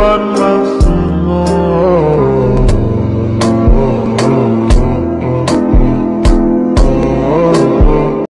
but love.